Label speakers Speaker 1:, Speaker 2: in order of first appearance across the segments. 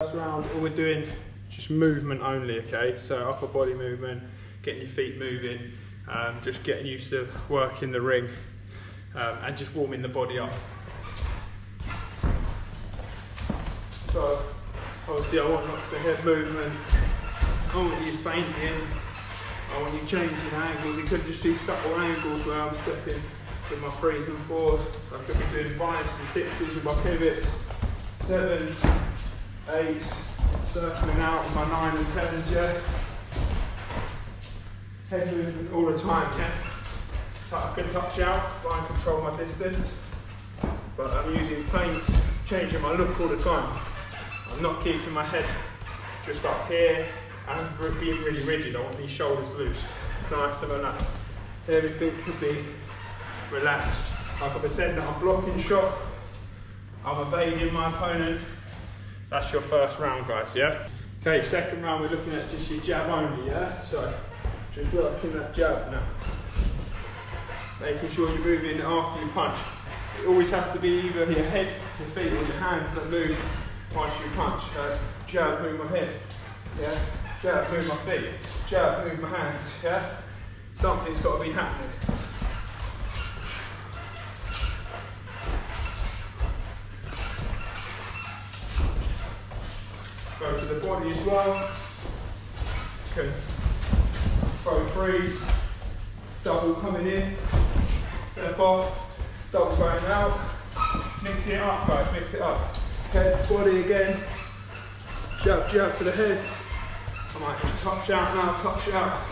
Speaker 1: First round, all we're doing just movement only, okay? So upper body movement, getting your feet moving, um, just getting used to working the ring, um, and just warming the body up. So obviously I want lots of head movement. I want you feinting. I want you changing angles. It could just be subtle angles where I'm stepping with my threes and fours. I could be doing fives and sixes with my pivots, sevens, eights, circling out with my nine and tens, yeah. Head movement all the time, yeah. I can touch out, try and control my distance, but I'm using feints, changing my look all the time. I'm not keeping my head just up here and being really rigid. I want these shoulders loose, nice and relaxed. Everything should be relaxed. I can pretend that I'm blocking shot, I'm evading my opponent. That's your first round, guys, yeah? Okay, second round, we're looking at just your jab only, yeah? So, just working that jab now. Making sure you're moving after you punch. It always has to be either your head, your feet, or your hands that move once you punch. So, jab, move my head, yeah? Jab, move my feet. Jab, move my hands, yeah? Something's got to be happening. Go to the body as well. Can throw threes. Double coming in. Step off. Double going out. Mix it up, guys. Mix it up. Head, body again. Jab, jab to the head. I might just touch out now, touch out.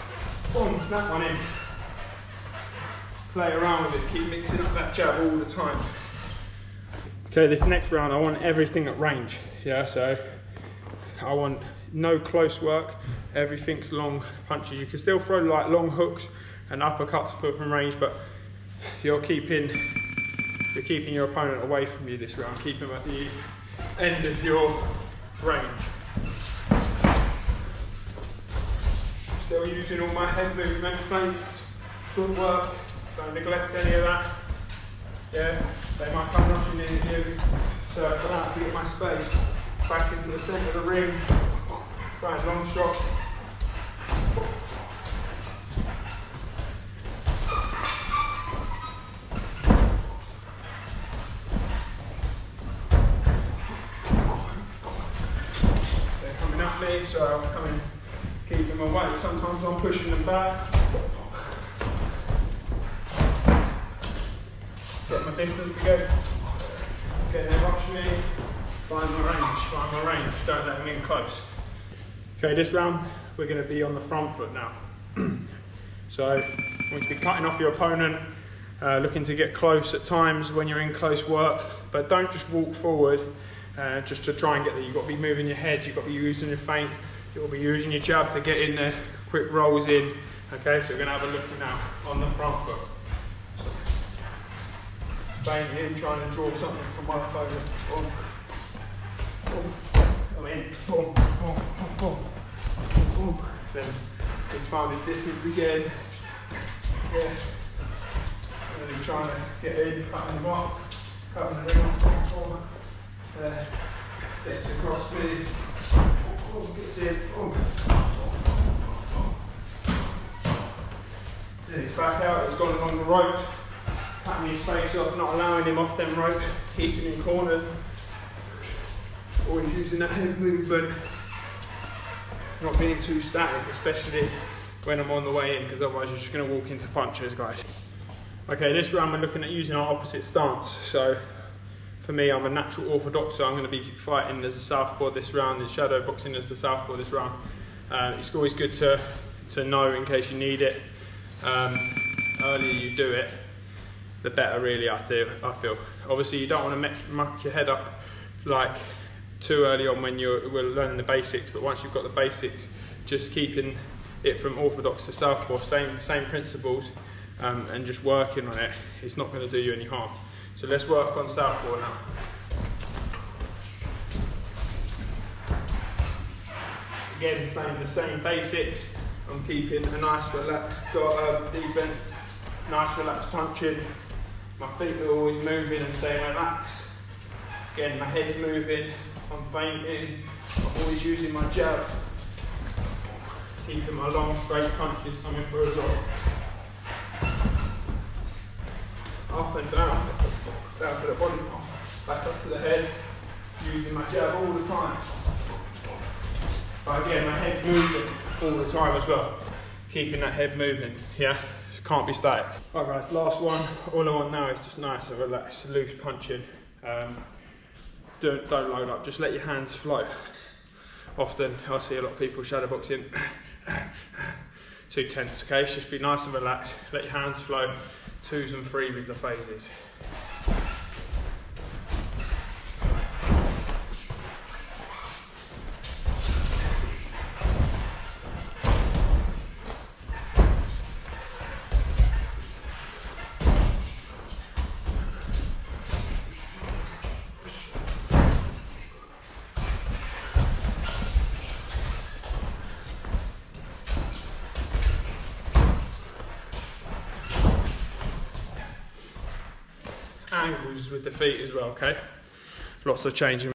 Speaker 1: Boom, snap one in. Play around with it. Keep mixing up that jab all the time. Okay, this next round, I want everything at range. Yeah, so I want no close work, everything's long punches. You can still throw like long hooks and uppercuts for from range, but you're keeping you're keeping your opponent away from you this round. Keep him at the end of your range. Still using all my head movement, feints, footwork. Don't neglect any of that. Yeah, they might come rushing in you, so I have to get my space back into the centre of the ring, Right, long shot. They're coming at me, so I'm coming, keeping my weight. Sometimes I'm pushing them back. Get my distance again. Get them rush me. Find my range, find my range, don't let them in close. Okay, this round, we're gonna be on the front foot now. so, you want to be cutting off your opponent, uh, looking to get close at times when you're in close work, but don't just walk forward uh, just to try and get there. You've got to be moving your head, you've got to be using your feints, to be using your jab to get in there, quick rolls in. Okay, so we're gonna have a look now on the front foot. Bang in, trying to draw something from my opponent. Boom, come in, boom, boom, boom, boom, boom. Then just find his distance again. Yeah. Really trying to get in, cutting him off, cutting the ring off the corner. Uh, steps across me. Boom, gets in, boom. Then he's back out, he's gone along the rope, cutting his face off, not allowing him off them ropes, keeping him cornered always using that head movement, not being too static, especially when I'm on the way in, because otherwise you're just going to walk into punches, guys. Okay, this round we're looking at using our opposite stance. So for me, I'm a natural orthodox, so I'm going to be fighting as a southpaw this round and shadow boxing as a southpaw this round. Uh, it's always good to, to know in case you need it. Um, earlier you do it, the better really I feel. I feel. Obviously you don't want to muck your head up like too early on when you're we're learning the basics, but once you've got the basics, just keeping it from orthodox to southpaw, same same principles, um, and just working on it, it's not going to do you any harm. So let's work on southpaw now. Again, same the same basics. I'm keeping a nice relaxed uh, defense, nice relaxed punching. My feet are always moving and staying relaxed. Again, my head's moving, I'm feinting, I'm always using my jab, keeping my long straight punches coming for as well. Up and down, down to the body, back up to the head, using my jab all the time. But again, my head's moving all the time as well. Keeping that head moving, yeah? Just can't be static. All right guys, last one. All I want now is just nice and relaxed, loose punching. Um, don't, don't load up, just let your hands flow. Often I see a lot of people shadow shadowboxing too tense, okay? Just be nice and relaxed, let your hands flow, twos and threes with the phases. Angles with the feet as well, okay? Lots of changing